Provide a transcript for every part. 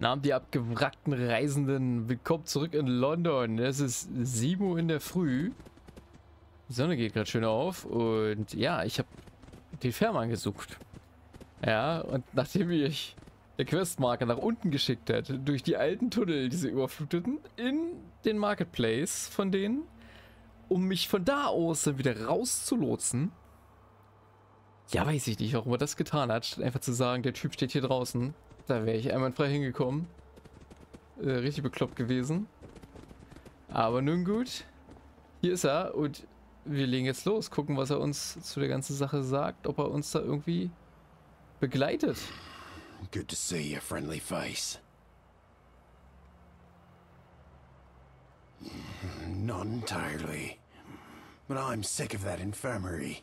Namen die abgewrackten Reisenden. Willkommen zurück in London. Es ist 7 Uhr in der Früh. Die Sonne geht gerade schön auf. Und ja, ich habe den Fährmann gesucht. Ja, und nachdem ich der Questmarker nach unten geschickt hat, durch die alten Tunnel, diese überfluteten, in den Marketplace von denen, um mich von da aus dann wieder rauszulotsen. Ja, weiß ich nicht, warum er das getan hat, statt einfach zu sagen, der Typ steht hier draußen. Da wäre ich einmal frei hingekommen. Äh, richtig bekloppt gewesen. Aber nun gut. Hier ist er und wir legen jetzt los. Gucken, was er uns zu der ganzen Sache sagt. Ob er uns da irgendwie begleitet. Good to see a friendly face. Not entirely. But I'm sick of that infirmary.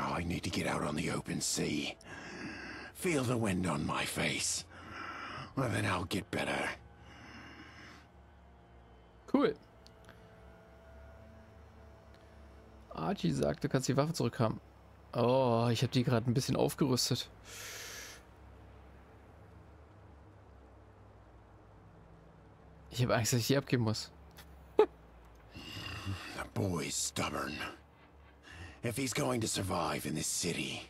I need to get out on the open sea. Feel the wind on my face. Well, then I'll get better. Cool. Archie sagt, du kannst die Waffe zurückhaben. Oh, ich habe die gerade ein bisschen aufgerüstet. Ich habe Angst, dass ich die abgeben muss. The boy's stubborn. If he's going to survive in this city,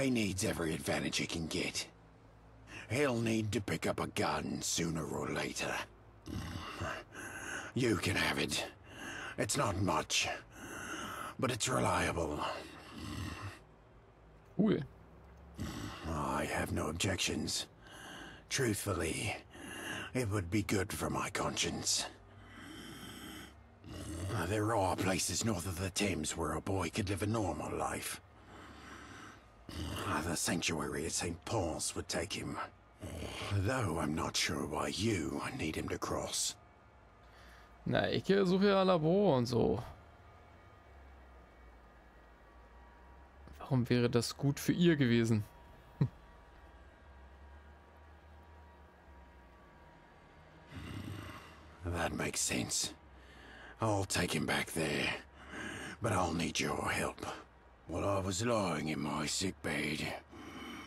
he needs every advantage he can get. He'll need to pick up a gun sooner or later. You can have it. It's not much, but it's reliable. Cool. I have no objections. Truthfully, it would be good for my conscience. There are places north of the Thames where a boy could live a normal life. Ah, the sanctuary at St. Paul's would take him. Though I'm not sure why you need him to cross. Na, ich suche ja Labor und so. Warum wäre das gut für ihr gewesen? That makes sense. I'll take him back there. But I'll need your help. While I was lying in my sick bed,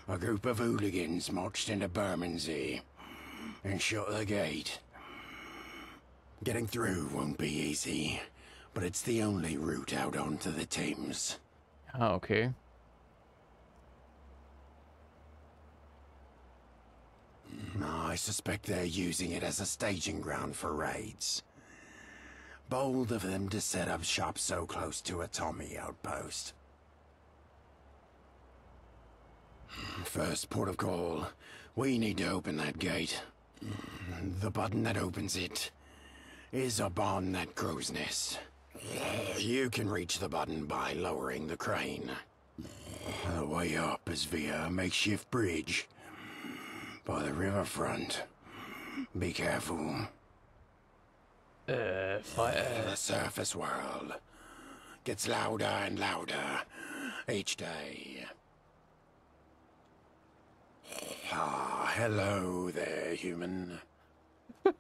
a group of hooligans marched into Bermondsey and shut the gate. Getting through won't be easy, but it's the only route out onto the Thames. Ah, okay. I suspect they're using it as a staging ground for raids. Bold of them to set up shop so close to a Tommy outpost. First port of call. We need to open that gate. The button that opens it is a on that crow's nest. You can reach the button by lowering the crane. The way up is via a makeshift bridge by the riverfront. Be careful. Äh, äh, The surface world gets louder and louder each day. Ah, hello there, human.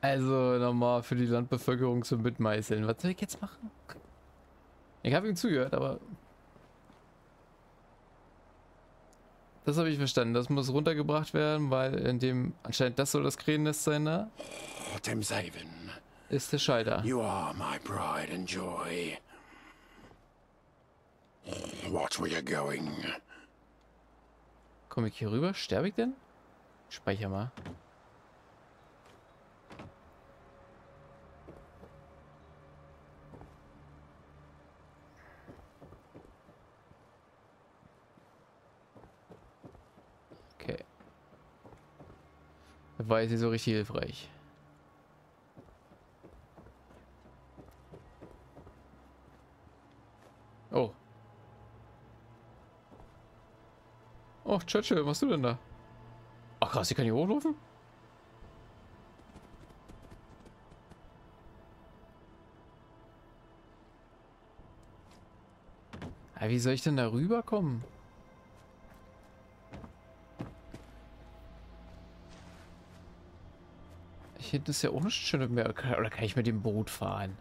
Also nochmal für die Landbevölkerung zum Mitmeißeln. Was soll ich jetzt machen? Ich habe ihm zugehört, aber... Das habe ich verstanden. Das muss runtergebracht werden, weil in dem... Anscheinend das soll das Krähennest sein da. Timshaven, Ist der Schalter. you are my pride and joy. Watch where you're going. Komme ich hier rüber? Sterbe ich denn? Speicher mal. Okay. Das war jetzt nicht so richtig hilfreich. Oh. Oh, Churchill, was machst du denn da? Ach krass, die kann hier hochlaufen? Wie soll ich denn da rüberkommen? Hier hinten ist ja auch nicht schön mehr. Oder kann ich mit dem Boot fahren?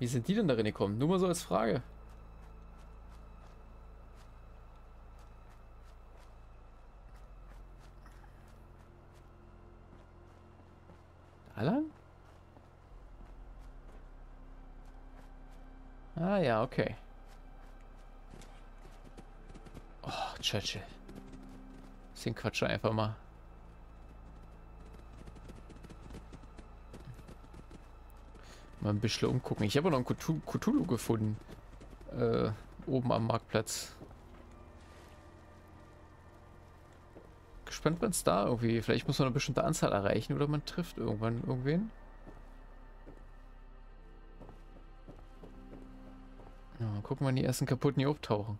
Wie sind die denn darin gekommen? Nur mal so als Frage. Da lang? Ah ja, okay. Oh, Churchill. Den Quatsch einfach mal. Mal ein bisschen umgucken. Ich habe noch einen Cthulhu gefunden. Äh, oben am Marktplatz. Gespannt, wann es da irgendwie. Vielleicht muss man eine bestimmte Anzahl erreichen oder man trifft irgendwann irgendwen. Ja, mal gucken, wann die ersten kaputten hier auftauchen.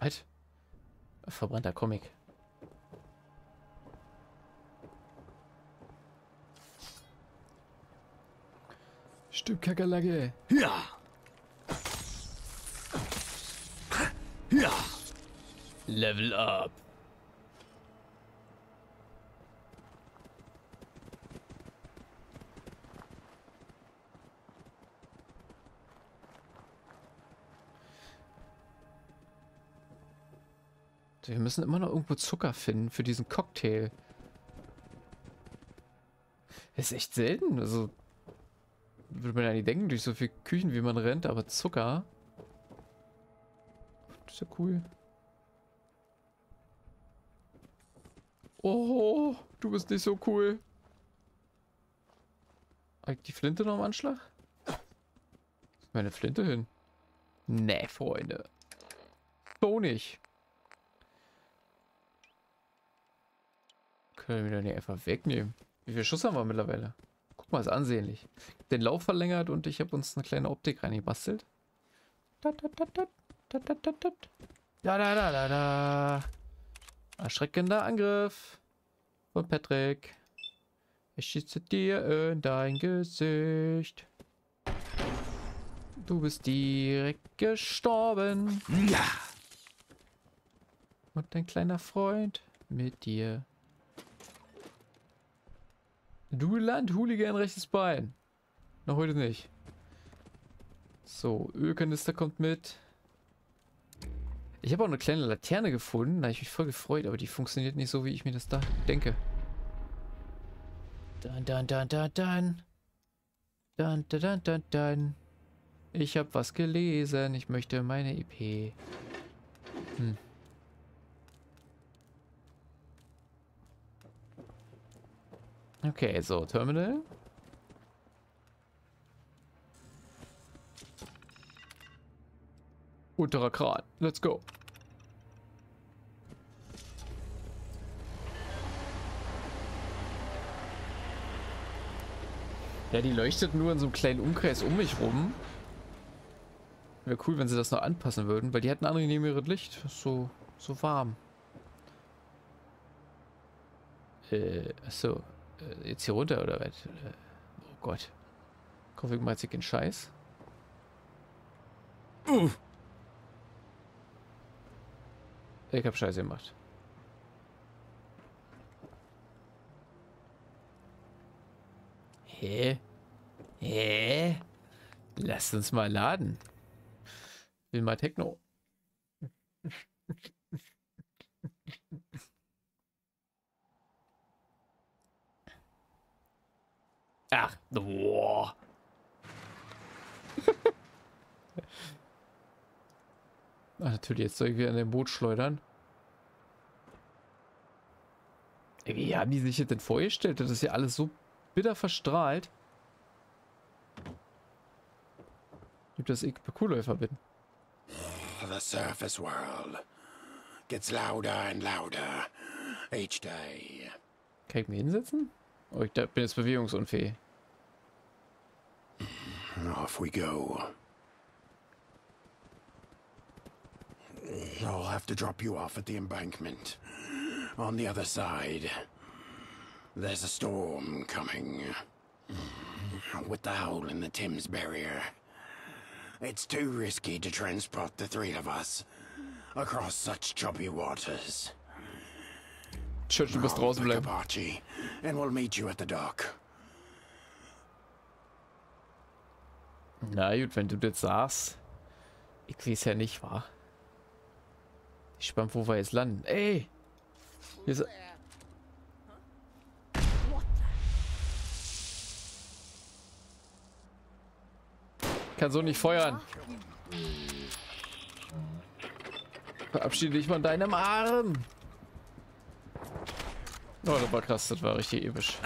Was? Verbrannter Comic. Stück Kakerlake. Ja. Ja. Level up. Wir müssen immer noch irgendwo Zucker finden für diesen Cocktail. Ist echt selten. Also, würde man ja nicht denken, durch so viele Küchen, wie man rennt, aber Zucker. Das ist ja cool. Oh, du bist nicht so cool. Habe die Flinte noch im Anschlag? Meine Flinte hin? Nee, Freunde. So nicht. Können wir wieder einfach wegnehmen. Wie viel Schuss haben wir mittlerweile? Guck mal, ist ansehnlich. Den Lauf verlängert und ich habe uns eine kleine Optik reingebastelt. Da da da da da da da da da da da da da Erschreckender Angriff von Patrick. Ich schieße dir in dein Gesicht. Du bist direkt gestorben. Ja. Und dein kleiner Freund mit dir. Dueland, Hooligan, rechtes Bein. Noch heute nicht. So, Ölkanister kommt mit. Ich habe auch eine kleine Laterne gefunden. Da habe ich mich voll gefreut, aber die funktioniert nicht so, wie ich mir das da denke. Dann, dann, dann, dann, dann. Dann, dann, dann, dann, dann. Ich habe was gelesen. Ich möchte meine EP. Hm. Okay, so, Terminal. Unterer Kran. Let's go. Ja, die leuchtet nur in so einem kleinen Umkreis um mich rum. Wäre cool, wenn sie das noch anpassen würden, weil die hätten angenehmeres Licht. So, so warm. Äh, achso. Äh, jetzt hier runter oder was? Äh, oh Gott. Ich mal jetzt den Scheiß. Uh. Ich hab Scheiße gemacht. Hä? Hä? Lass uns mal laden. Will mal Techno. Ach, boah. Ach, natürlich, jetzt soll ich wieder in den Boot schleudern. Wie haben die sich das denn vorgestellt? Das ist ja alles so bitter verstrahlt. Gibt das ich Parkourläufer bin. The surface world gets louder and louder each day. Kann ich mir hinsetzen? Oh, ich bin jetzt bewegungsunfähig. Hm, off we go. I'll have to drop you off at the embankment. On the other side. There's a storm coming. With the hole in the Thames barrier. It's too risky to transport the three of us. across such choppy waters. Church, du musst I'll draußen bleiben. up Archie, and we'll meet you at the dock. Na gut, wenn du das sagst. Ich weiß ja nicht, wa? Ich spann, wo wir jetzt landen. Ey! Hier ist... Kann so nicht feuern. Verabschiede dich von deinem Arm. Oh, das war krass, das war richtig episch.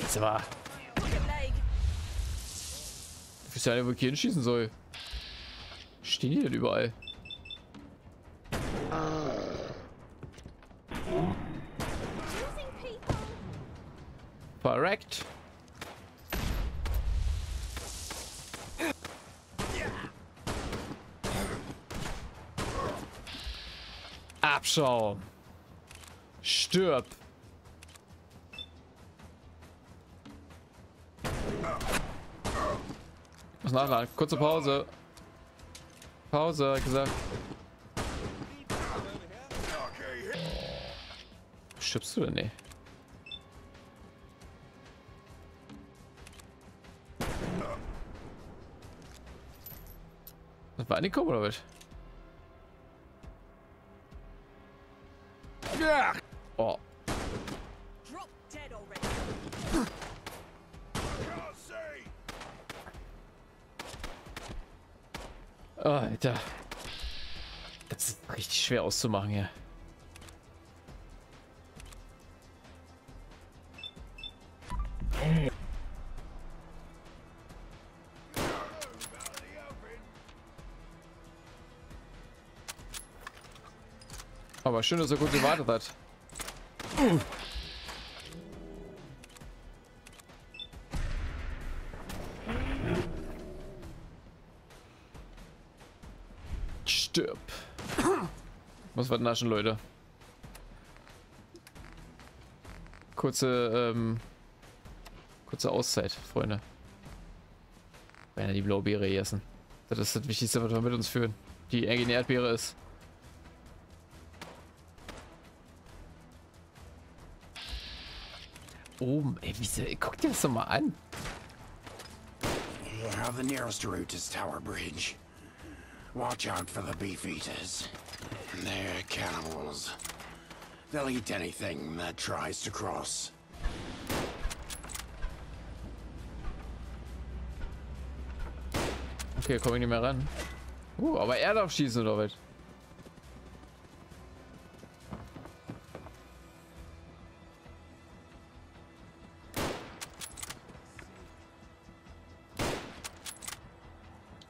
Jetzt aber. Ich weiß ja nicht, wo ich hier hinschießen soll. Stehen die denn überall? Verreckt. Abschaum. Stirb. Muss nachladen. Kurze Pause. Pause, gesagt. Stirbst du denn? Nee. Das war Annikom oder was? Schwer auszumachen hier. Aber schön, dass er gut gewartet hat. Muss was naschen, Leute. Kurze, ähm, kurze Auszeit, Freunde. Wenn die Blaubeere essen. Das ist das Wichtigste, was wir mit uns führen. Die eine Erdbeere ist. Oben, ey, wieso, guck dir das doch mal an. The nearest route is Tower Bridge. Watch out for the beef eaters. They're cannibals. They'll eat anything that tries to cross. Okay, komme ich nicht mehr ran. Uh, aber er darf schießen oder was?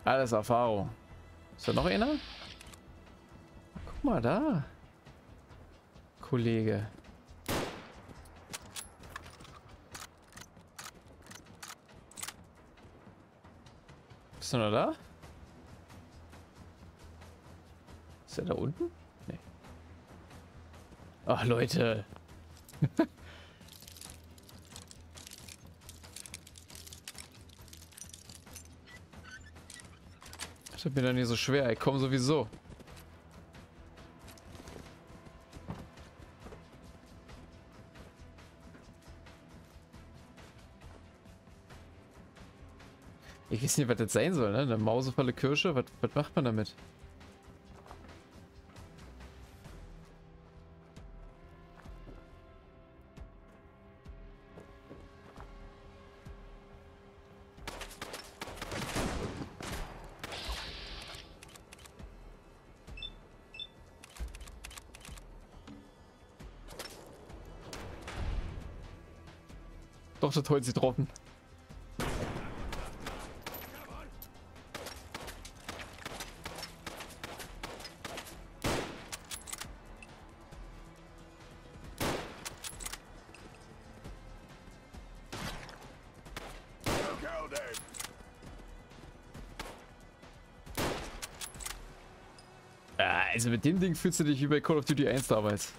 Alles Erfahrung. Ist da noch einer? Mal da. Kollege. Bist du noch da? Ist er da unten? Nee. Ach, Leute. Das wird mir doch nicht so schwer. Ich komme sowieso. Nicht, was das sein soll, ne? Eine Mausefalle Kirsche? Was, was macht man damit? Doch, das holt sie getroffen. Also mit dem Ding fühlst du dich wie bei Call of Duty 1 damals.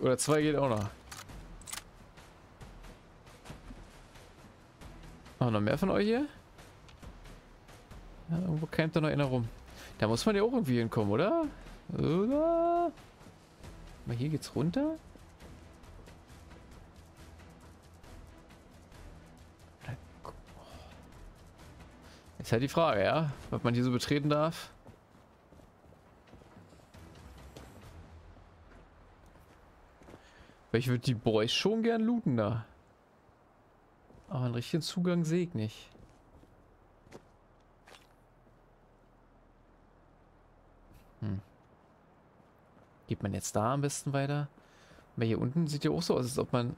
Oder 2 geht auch noch. Oh, noch mehr von euch hier? Ja, irgendwo kämpft da noch einer rum. Da muss man ja auch irgendwie hinkommen, oder? Oder? Mal hier geht's runter. Oder- Ist halt die Frage, ja? Was man hier so betreten darf. Weil ich würde die Boys schon gern looten da. Aber einen richtigen Zugang sehe ich nicht. Hm. Geht man jetzt da am besten weiter? Weil hier unten sieht ja auch so aus, als ob man...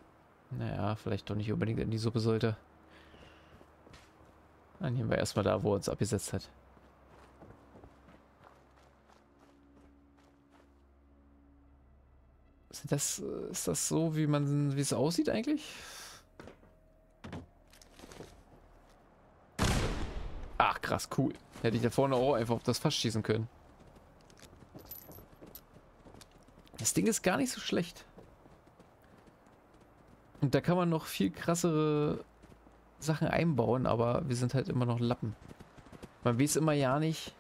Naja, vielleicht doch nicht unbedingt in die Suppe sollte. Dann nehmen wir erstmal da, wo er uns abgesetzt hat. Das, ist das so, wie man, wie es aussieht eigentlich? Ach, krass, cool. Hätte ich da vorne auch einfach auf das Fass schießen können. Das Ding ist gar nicht so schlecht. Und da kann man noch viel krassere Sachen einbauen, aber wir sind halt immer noch Lappen. Man weiß immer ja nicht,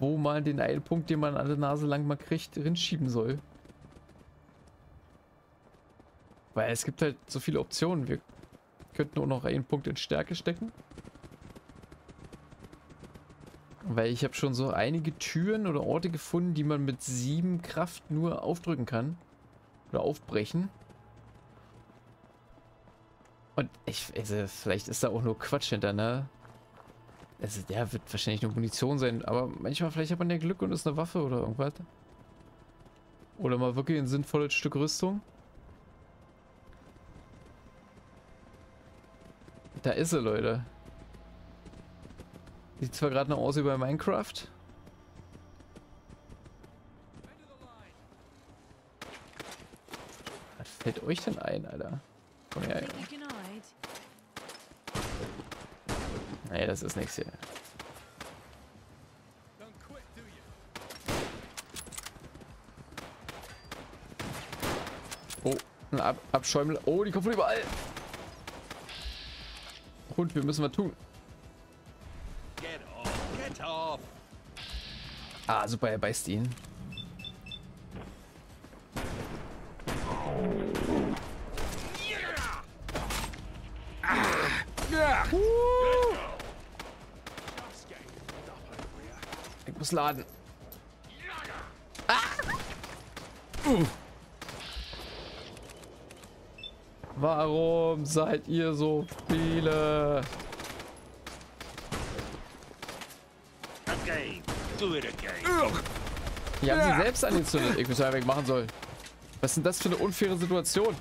wo man den einen Punkt, den man an der Nase lang mal kriegt, hinschieben soll. Weil es gibt halt so viele Optionen. Wir könnten auch noch einen Punkt in Stärke stecken. Weil ich habe schon so einige Türen oder Orte gefunden, die man mit sieben Kraft nur aufdrücken kann. Oder aufbrechen. Und ich, also vielleicht ist da auch nur Quatsch hinter, ne? Also der wird wahrscheinlich nur Munition sein, aber manchmal vielleicht hat man ja Glück und ist eine Waffe oder irgendwas. Oder mal wirklich ein sinnvolles Stück Rüstung. Da ist sie, Leute. Sieht zwar gerade noch aus wie bei Minecraft. Was fällt euch denn ein, Alter? Komm her? Nee, das ist nichts hier. Oh, ein Ab Abschäumel. Oh, die kommen von überall. Hund, wir müssen was tun. Get off! Get off! Ah, super, er beißt ihn. Ich muss laden. Ah! Uh. Warum seid ihr so viele? Again! Do it again! Die haben sie selbst angezündet. Ich wüsste, was ich machen soll. Was ist denn das für eine unfaire Situation?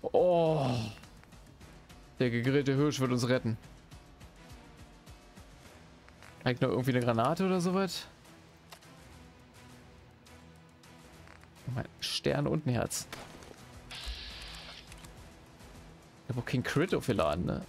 Oh. Der gegrillte Hirsch wird uns retten. Eigentlich noch irgendwie eine Granate oder sowas? Oh Stern und ein Herz. Ich habe auch kein Crit aufgeladen, ne?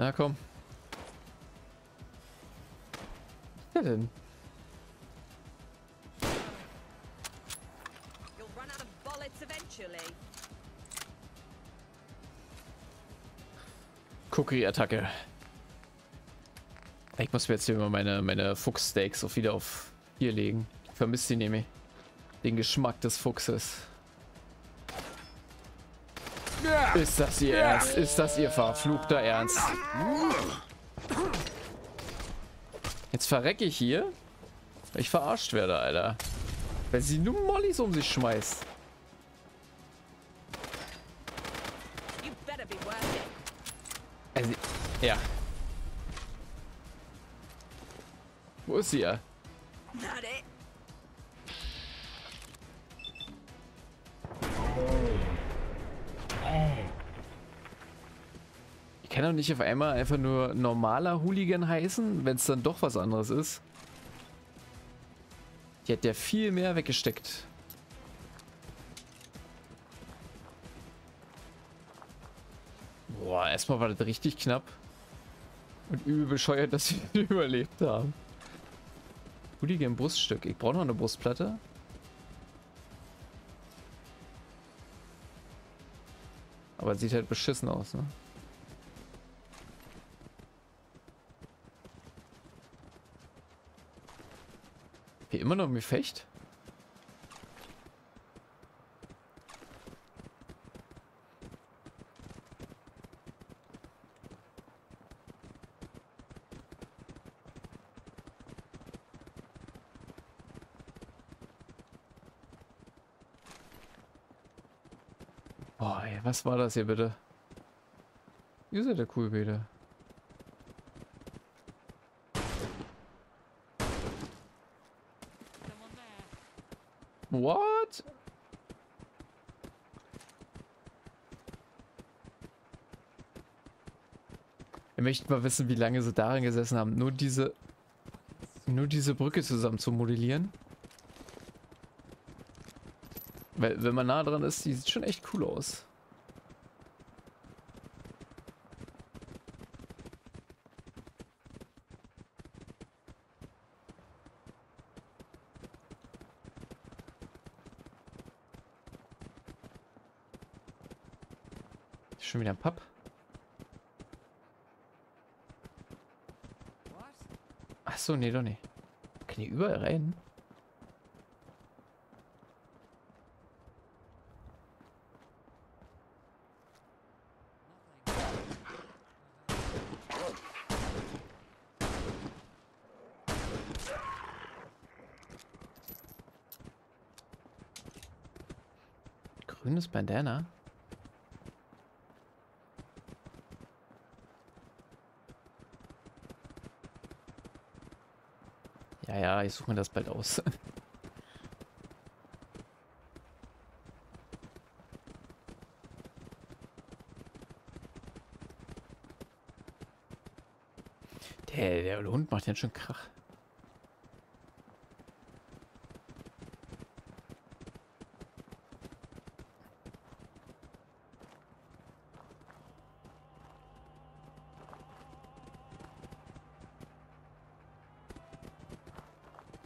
Na komm. Was ist der denn? Cookie-Attacke. Ich muss mir jetzt hier mal meine, meine Fuchssteaks auch wieder auf hier legen. Ich vermisse die nämlich. Den Geschmack des Fuchses. Ist das ihr Ernst? Ist das ihr verfluchter Ernst? Jetzt verrecke ich hier. Ich verarscht werde, Alter. Wenn sie nur Mollys um sich schmeißt. Also, ja. Wo ist sie ja? Kann doch nicht auf einmal einfach nur normaler Hooligan heißen, wenn es dann doch was anderes ist. Die hat ja viel mehr weggesteckt. Boah, erstmal war das richtig knapp. Und übel bescheuert, dass wir überlebt haben. Hooligan Bruststück. Ich brauche noch eine Brustplatte. Aber sieht halt beschissen aus, ne? Wie immer noch im Gefecht? Boah, ey, was war das hier bitte? Ihr seid der Coolbede. What? Wir möchten mal wissen, wie lange sie darin gesessen haben, nur diese nur diese Brücke zusammen zu modellieren. Weil, wenn man nah dran ist, die sieht schon echt cool aus. Ist Schon wieder ein Pub. What? Ach so, nee, doch nicht. Kann hier überall rein? Grünes Bandana? Ja, ja, ich suche mir das bald aus. Der, der Hund macht ja schon Krach.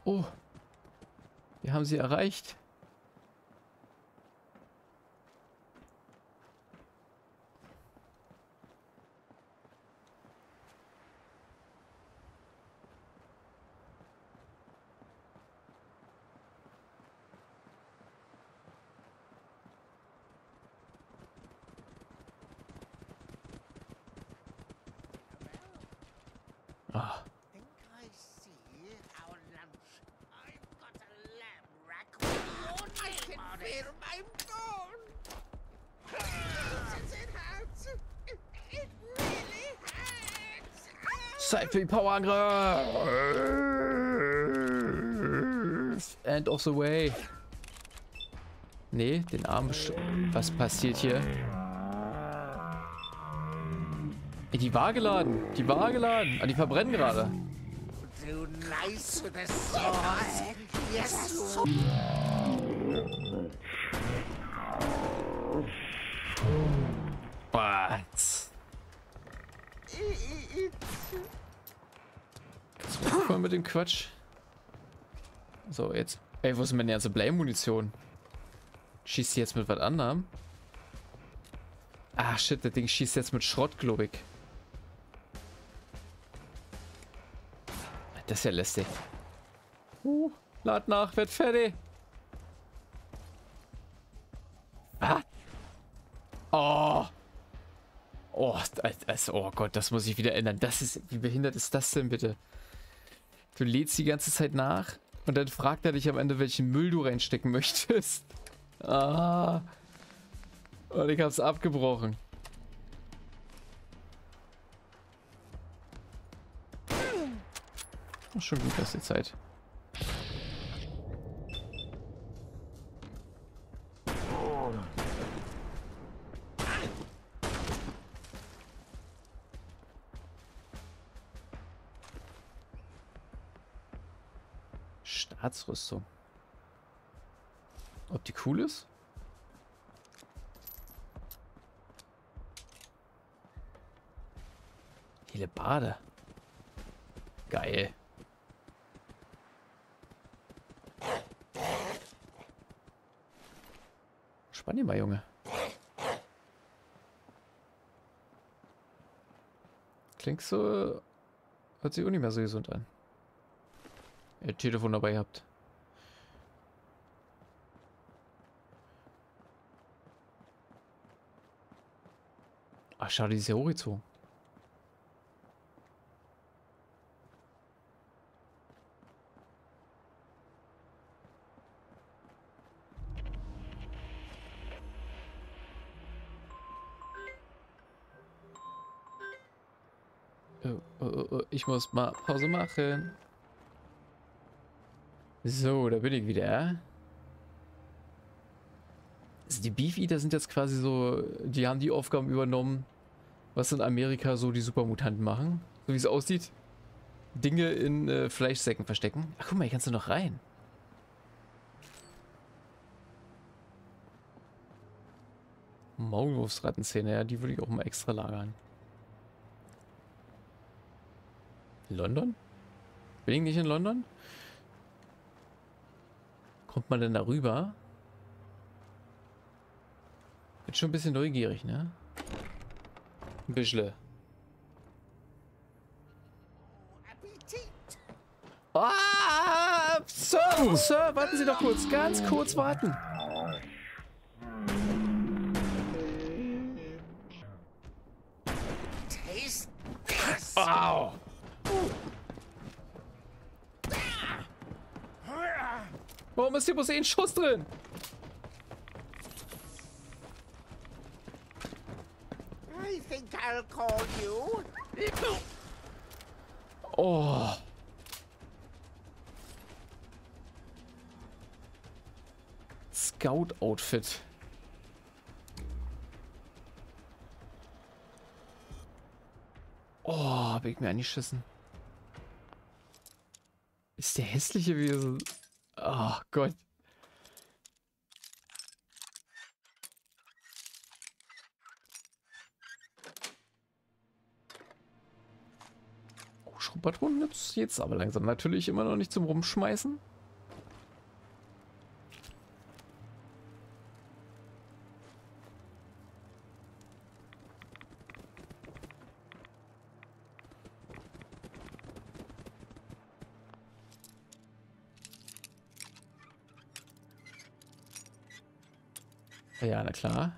Oh. Wir haben sie erreicht. Ah. think I see our lunch. I've got a lamb rack with your name on it. my bone. Yes, it hurts. It, it really Zeit für die Powerangriff! End of the way. Nee, den Arm. Was passiert hier? Ey, die war geladen. Die war geladen. Ah, die verbrennen gerade. Too nice? Mit dem Quatsch? So, jetzt. Ey, wo ist denn meine ganze Bleimunition? Schießt die jetzt mit was anderem? Ah, shit, das Ding schießt jetzt mit Schrott, glaube ich. Das ist ja lästig. Uh, lad nach, werd fertig. Ah. Oh. Oh, das, oh Gott, das muss ich wieder ändern. Das ist, wie behindert ist das denn bitte? Du lädst die ganze Zeit nach Und dann fragt er dich am Ende, welchen Müll du reinstecken möchtest. Ah. Und ich hab's abgebrochen. Schon gut, dass die Zeit. Staatsrüstung. Ob die cool ist? Hele Bade. Geil. Spann dir mal, Junge. Klingt so... Hört sich auch nicht mehr so gesund an. Ihr Telefon dabei habt. Ach, schade, die ist ja hochgezogen. Oh, oh, oh, ich muss mal Pause machen. So, da bin ich wieder. Also die Beef Eater sind jetzt quasi so, die haben die Aufgaben übernommen, was in Amerika so die Supermutanten machen. So wie es aussieht. Dinge in äh, Fleischsäcken verstecken. Ach guck mal, hier kannst du noch rein. Maulwurfsrattenzähne, ja, die würde ich auch mal extra lagern. London? Bin ich nicht in London? Kommt man denn da rüber? Bin schon ein bisschen neugierig, ne? Ein bisschen. Appetit! Ah, Sir, Sir, warten Sie doch kurz. Ganz kurz warten. Au. Warum ist hier bloß ein Schuss drin? Think I'll call you. Oh. Scout-Outfit. Oh, hab ich mir angeschissen. Ist der hässliche Wesen. Oh Gott. Schrubberton jetzt, jetzt aber langsam. Natürlich immer noch nicht zum Rumschmeißen. Ja, na klar.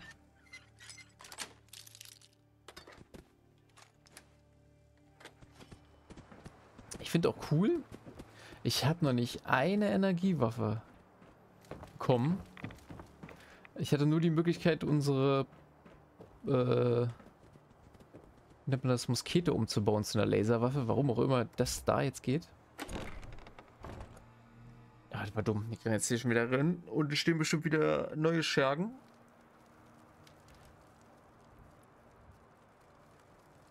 Finde auch cool. Ich habe noch nicht eine Energiewaffe bekommen. Ich hatte nur die Möglichkeit, unsere äh, nennt man das Muskete umzubauen zu einer Laserwaffe. Warum auch immer das da jetzt geht. Ja, das war dumm. Ich kann jetzt hier schon wieder rennen und es stehen bestimmt wieder neue Schergen.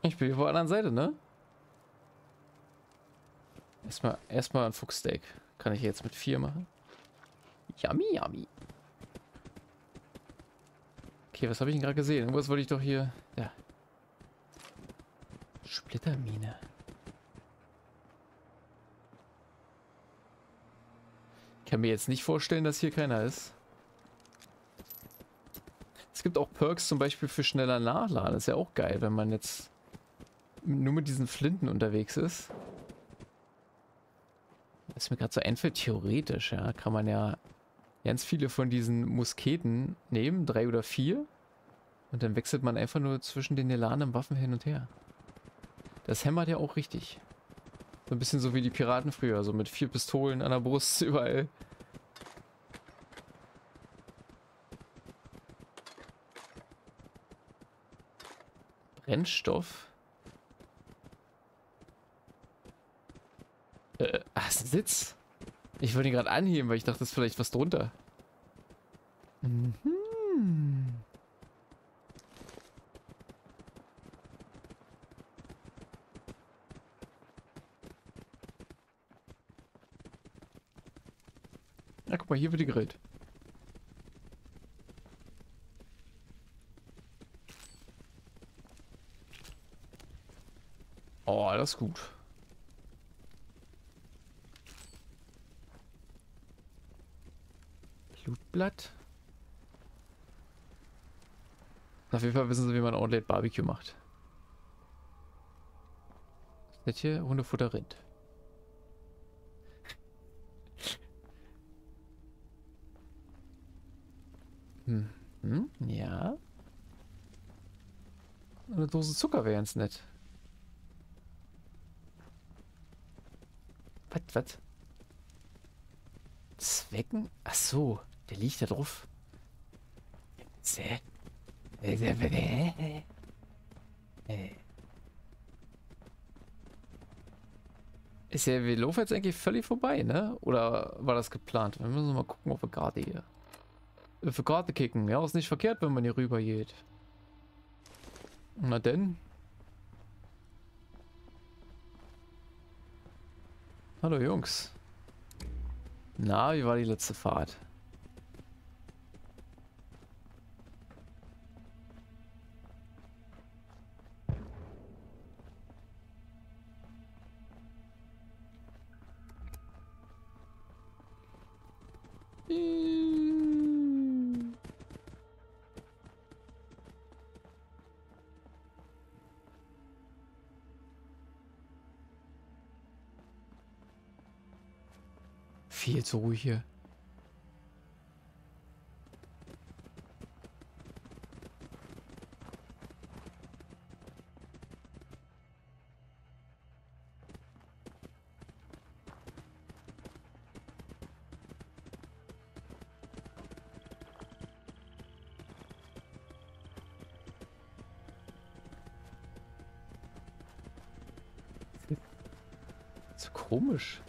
Ich bin hier auf der anderen Seite, ne? Erstmal, erstmal ein Fuchssteak. Kann ich jetzt mit vier machen? Yummy, yummy. Okay, was habe ich denn gerade gesehen? Irgendwas wollte ich doch hier... Ja. Splittermine. Ich kann mir jetzt nicht vorstellen, dass hier keiner ist. Es gibt auch Perks zum Beispiel für schneller Nachladen. Das ist ja auch geil, wenn man jetzt nur mit diesen Flinten unterwegs ist. Was mir gerade so einfällt, theoretisch, ja, kann man ja ganz viele von diesen Musketen nehmen, drei oder vier. Und dann wechselt man einfach nur zwischen den geladen Waffen hin und her. Das hämmert ja auch richtig. So ein bisschen so wie die Piraten früher, so mit vier Pistolen an der Brust überall. Brennstoff? Äh, ach, ist ein Sitz? Ich wollte ihn gerade anheben, weil ich dachte, das ist vielleicht was drunter. Mhm. Na, guck mal, hier wird die gegrillt. Oh, das ist gut. Blutblatt. Auf jeden Fall wissen sie, wie man ordentlich Barbecue macht. Das hier Hundefutter Rind. Hm. Hm, ja. Eine Dose Zucker wäre ganz nett. Was, was? Zwecken? Ach so, der liegt da drauf. Zäh. Ist der Velo jetzt eigentlich völlig vorbei, ne? Oder war das geplant? Wir müssen mal gucken, ob wir gerade hier. Für Karte kicken. Ja, ist nicht verkehrt, wenn man hier rüber geht. Na denn. Hallo Jungs. Na, wie war die letzte Fahrt? Viel zu ruhig hier. So komisch.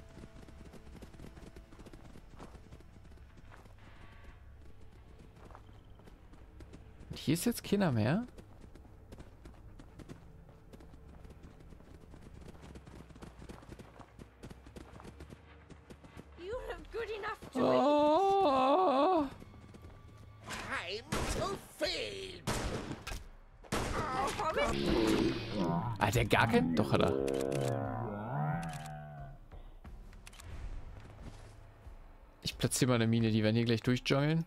Hier ist jetzt keiner mehr? Oh. Time to feed. I promise. Hat er gar keinen? Doch, hat er. Ich platziere mal eine Mine, die werden hier gleich durchjongeln.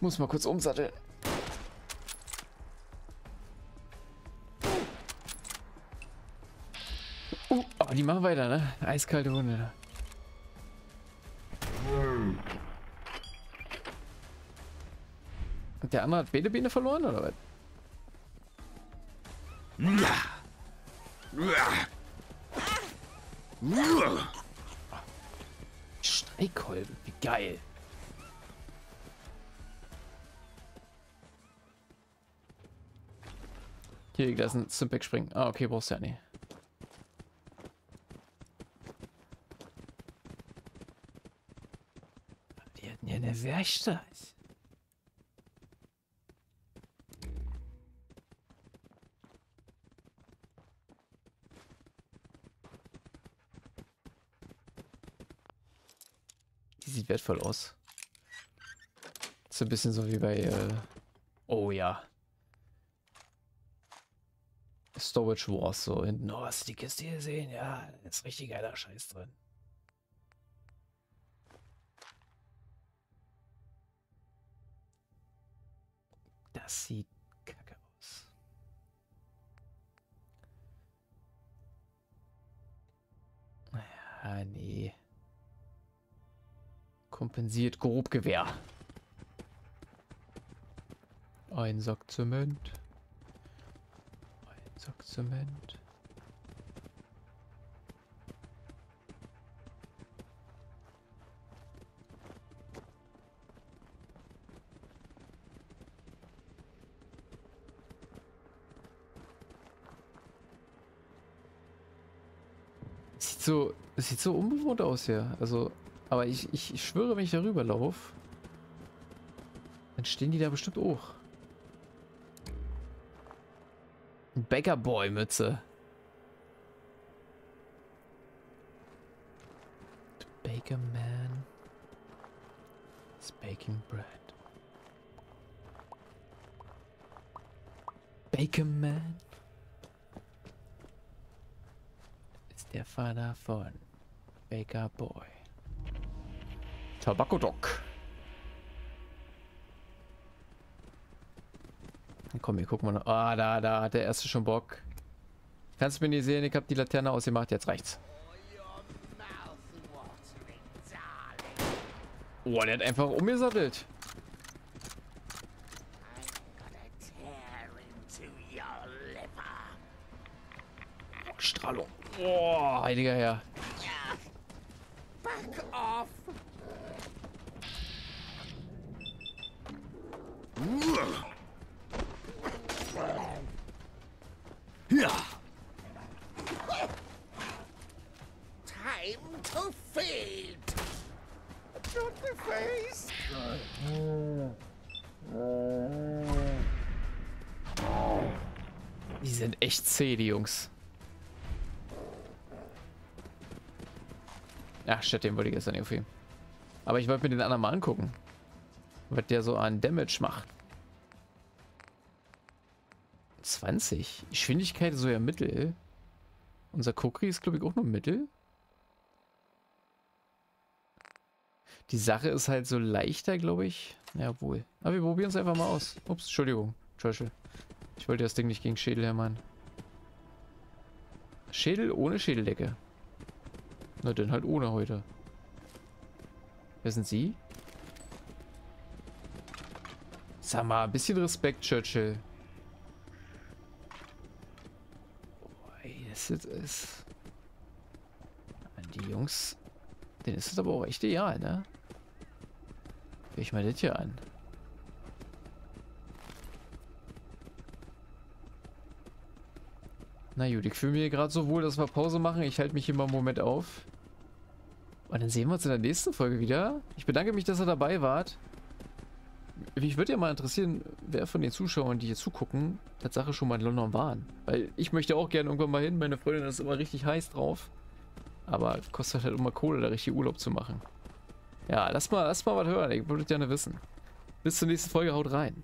Muss mal kurz umsatteln. Uh, aber die machen weiter, ne? Eiskalte Hunde. Und der andere hat beide Beine verloren, oder was? Hier, da ist ein Simpec springen. Ah, okay, brauchst du ja nicht. Die hatten ja eine Werkstatt. Die sieht wertvoll aus. So ein bisschen so wie bei, äh oh ja. Storage Wars so hinten. Oh, hast du die Kiste hier gesehen? Ja, ist richtig geiler Scheiß drin. Das sieht kacke aus. Ja, nee. Kompensiert grob Gewehr. Ein Sack Zement. Sack Zement. Sieht so, sieht so unbewohnt aus hier. Also, aber ich, ich, ich schwöre, wenn ich darüber laufe, dann stehen die da bestimmt auch. Bäckerboy-Mütze. Baker Man is baking bread. Baker Man ist der Vater von Baker Boy. Tobacco Doc. Komm, wir gucken mal noch. Ah, da, da hat der erste schon Bock. Kannst du mir nicht sehen, ich habe die Laterne ausgemacht, jetzt reicht's. Oh, der hat einfach umgesattelt. Strahlung. Oh, heiliger Herr. Zäh, die Jungs. Ach, statt dem wollte ich gestern irgendwie. Aber ich wollte mir den anderen mal angucken. Was der so an Damage macht. 20. Geschwindigkeit so ja Mittel. Unser Kokri ist, glaube ich, auch nur Mittel. Die Sache ist halt so leichter, glaube ich. Jawohl. Aber wir probieren es einfach mal aus. Ups, Entschuldigung. Entschuldigung. Ich wollte das Ding nicht gegen Schädel hermachen. Schädel ohne Schädeldecke. Na dann halt ohne heute. Wer sind Sie? Sag mal, ein bisschen Respekt, Churchill. Oh, ey, das ist... Die Jungs... Den ist es aber auch echt egal, ne? Ich mal das hier an. Na gut, ich fühle mich gerade so wohl, dass wir Pause machen. Ich halte mich hier mal einen Moment auf. Und dann sehen wir uns in der nächsten Folge wieder. Ich bedanke mich, dass ihr dabei wart. Mich würde ja mal interessieren, wer von den Zuschauern, die hier zugucken, Tatsache schon mal in London waren. Weil ich möchte auch gerne irgendwann mal hin. Meine Freundin ist immer richtig heiß drauf. Aber kostet halt immer Kohle, da richtig Urlaub zu machen. Ja, lass mal, lass mal was hören. Ich würde gerne wissen. Bis zur nächsten Folge. Haut rein.